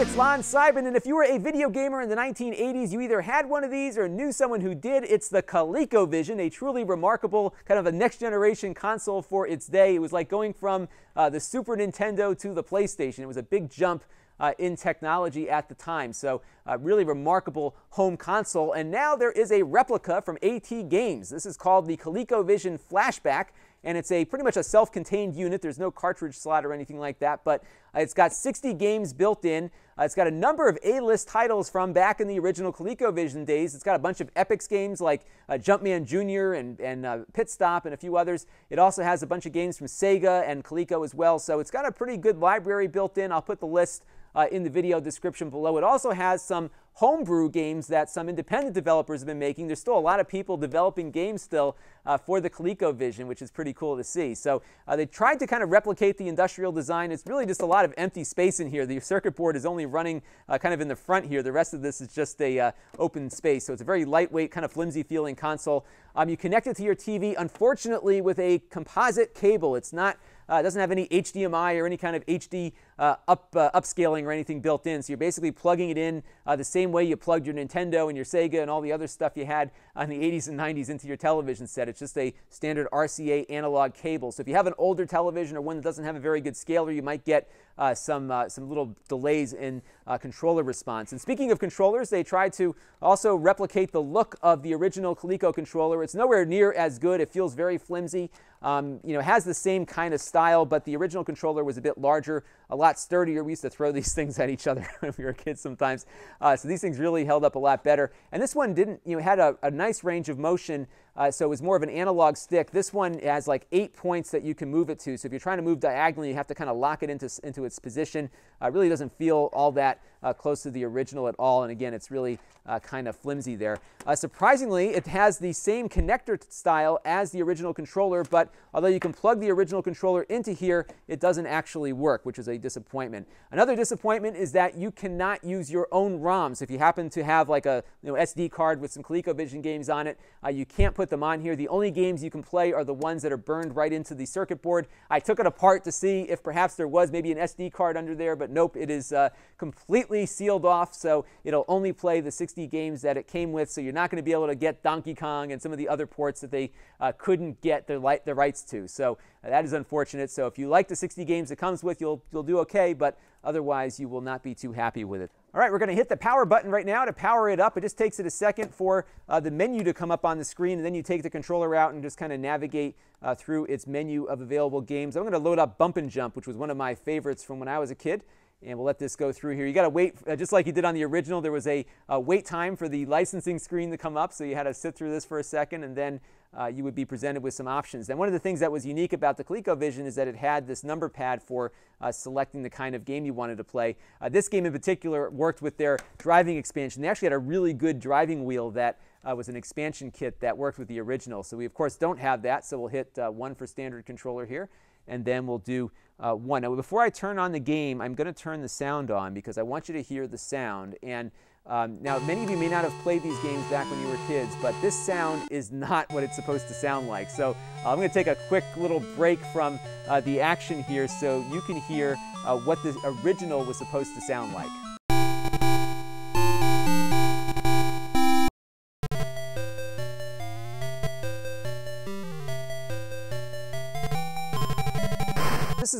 it's Lon Seidman, and if you were a video gamer in the 1980s, you either had one of these or knew someone who did. It's the ColecoVision, a truly remarkable kind of a next generation console for its day. It was like going from uh, the Super Nintendo to the PlayStation. It was a big jump uh, in technology at the time. So, uh, really remarkable home console. And now there is a replica from AT Games. This is called the ColecoVision Flashback and it's a pretty much a self-contained unit. There's no cartridge slot or anything like that, but uh, it's got 60 games built in. Uh, it's got a number of A-list titles from back in the original ColecoVision days. It's got a bunch of Epyx games like uh, Jumpman Jr. and, and uh, Pit Stop and a few others. It also has a bunch of games from Sega and Coleco as well, so it's got a pretty good library built in. I'll put the list uh, in the video description below. It also has some homebrew games that some independent developers have been making. There's still a lot of people developing games still uh, for the ColecoVision, which is pretty cool to see. So uh, they tried to kind of replicate the industrial design. It's really just a lot of empty space in here. The circuit board is only running uh, kind of in the front here. The rest of this is just a uh, open space. So it's a very lightweight, kind of flimsy feeling console. Um, you connect it to your TV, unfortunately, with a composite cable. It's not uh, doesn't have any HDMI or any kind of HD uh, up, uh, upscaling or anything built in. So you're basically plugging it in uh, the same way you plugged your Nintendo and your Sega and all the other stuff you had in the 80s and 90s into your television set. It's just a standard RCA analog cable. So if you have an older television or one that doesn't have a very good scaler, you might get uh, some, uh, some little delays in uh, controller response. And speaking of controllers, they tried to also replicate the look of the original Coleco controller. It's nowhere near as good. It feels very flimsy. Um, you know, has the same kind of style, but the original controller was a bit larger, a lot sturdier. We used to throw these things at each other when we were kids sometimes. Uh, so these things really held up a lot better. And this one didn't, you know, had a, a nice range of motion uh, so it was more of an analog stick. This one has like eight points that you can move it to. So if you're trying to move diagonally, you have to kind of lock it into, into its position. Uh, really doesn't feel all that uh, close to the original at all. And again, it's really uh, kind of flimsy there. Uh, surprisingly, it has the same connector style as the original controller, but although you can plug the original controller into here, it doesn't actually work, which is a disappointment. Another disappointment is that you cannot use your own ROMs. If you happen to have like a you know, SD card with some ColecoVision games on it, uh, you can't put them on here. The only games you can play are the ones that are burned right into the circuit board. I took it apart to see if perhaps there was maybe an SD card under there, but nope, it is uh, completely sealed off, so it'll only play the 60 games that it came with, so you're not going to be able to get Donkey Kong and some of the other ports that they uh, couldn't get their, li- their rights to. So uh, that is unfortunate. So if you like the 60 games it comes with, you'll, you'll do okay, but otherwise you will not be too happy with it. All right, we're going to hit the power button right now to power it up. It just takes it a second for uh, the menu to come up on the screen, and then you take the controller out and just kind of navigate uh, through its menu of available games. I'm going to load up Bump and Jump, which was one of my favorites from when I was a kid and we'll let this go through here. You got to wait, uh, just like you did on the original, there was a, a, wait time for the licensing screen to come up, so you had to sit through this for a second, and then uh, you would be presented with some options. And one of the things that was unique about the ColecoVision is that it had this number pad for uh, selecting the kind of game you wanted to play. Uh, this game in particular worked with their driving expansion. They actually had a really good driving wheel that uh, was an expansion kit that worked with the original. So we, of course, don't have that, so we'll hit uh, one for standard controller here and then we'll do uh, one. Now, before I turn on the game, I'm going to turn the sound on because I want you to hear the sound. And um, now, many of you may not have played these games back when you were kids, but this sound is not what it's supposed to sound like. So uh, I'm going to take a quick little break from uh, the action here so you can hear uh, what the original was supposed to sound like.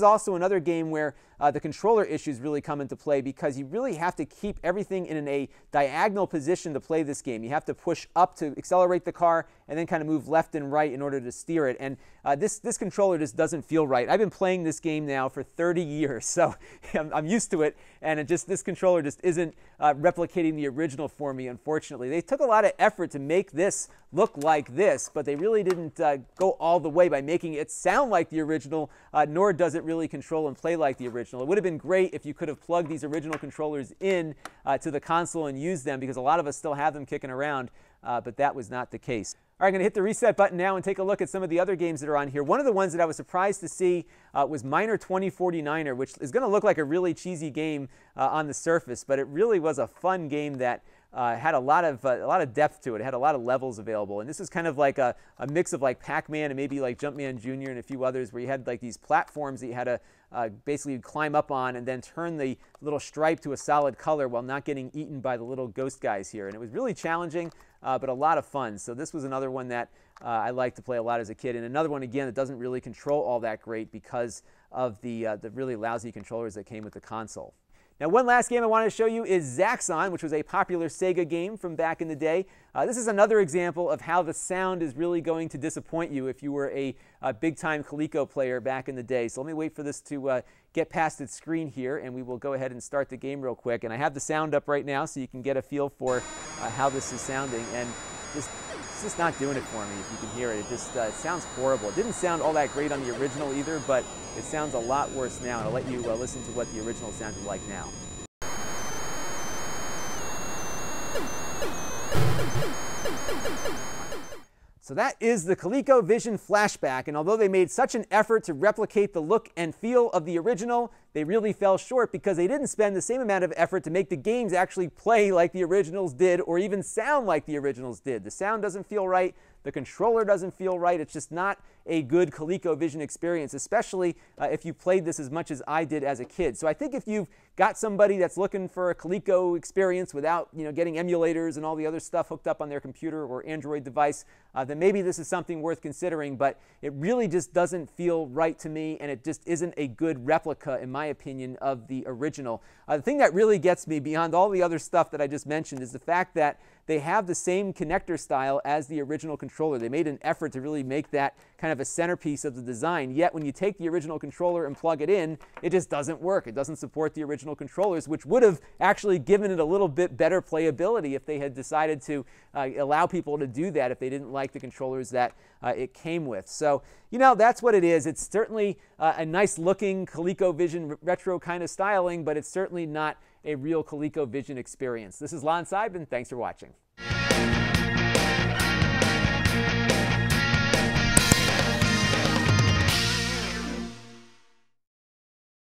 Is also another game where uh, the controller issues really come into play because you really have to keep everything in a diagonal position to play this game. You have to push up to accelerate the car and then kind of move left and right in order to steer it. And uh, this, this controller just doesn't feel right. I've been playing this game now for 30 years, so I'm, I'm used to it. And it just this controller just isn't uh, replicating the original for me, unfortunately. They took a lot of effort to make this look like this, but they really didn't uh, go all the way by making it sound like the original, uh, nor does it really control and play like the original. It would have been great if you could have plugged these original controllers in uh, to the console and used them because a lot of us still have them kicking around, uh, but that was not the case. All right, I'm going to hit the reset button now and take a look at some of the other games that are on here. One of the ones that I was surprised to see uh, was Miner 2049er, which is going to look like a really cheesy game uh, on the surface, but it really was a fun game that uh, had a lot of uh, a lot of depth to it. It had a lot of levels available, and this is kind of like a, a mix of like Pac-Man and maybe like Jumpman Jr. and a few others, where you had like these platforms that you had to uh, basically climb up on and then turn the little stripe to a solid color while not getting eaten by the little ghost guys here. And it was really challenging, uh, but a lot of fun. So this was another one that uh, I liked to play a lot as a kid, and another one again that doesn't really control all that great because of the uh, the really lousy controllers that came with the console. Now, one last game I wanted to show you is Zaxxon, which was a popular Sega game from back in the day. Uh, this is another example of how the sound is really going to disappoint you if you were a, a big-time Coleco player back in the day. So let me wait for this to uh, get past its screen here, and we will go ahead and start the game real quick. And I have the sound up right now so you can get a feel for uh, how this is sounding. And just it's just not doing it for me if you can hear it. It just uh, sounds horrible. It didn't sound all that great on the original either, but it sounds a lot worse now. And I'll let you uh, listen to what the original sounded like now. So that is the ColecoVision Flashback, and although they made such an effort to replicate the look and feel of the original, they really fell short because they didn't spend the same amount of effort to make the games actually play like the originals did or even sound like the originals did. The sound doesn't feel right, the controller doesn't feel right. It's just not a good ColecoVision experience, especially uh, if you played this as much as I did as a kid. So I think if you've got somebody that's looking for a Coleco experience without you know, getting emulators and all the other stuff hooked up on their computer or Android device, uh, then maybe this is something worth considering. But it really just doesn't feel right to me, and it just isn't a good replica, in my opinion, of the original. Uh, the thing that really gets me beyond all the other stuff that I just mentioned is the fact that they have the same connector style as the original controller. They made an effort to really make that kind of a centerpiece of the design. Yet when you take the original controller and plug it in, it just doesn't work. It doesn't support the original controllers, which would have actually given it a little bit better playability if they had decided to uh, allow people to do that if they didn't like the controllers that uh, it came with. So, you know, that's what it is. It's certainly uh, a nice looking ColecoVision retro kind of styling, but it's certainly not a real ColecoVision experience. This is Lon Seidman. Thanks for watching.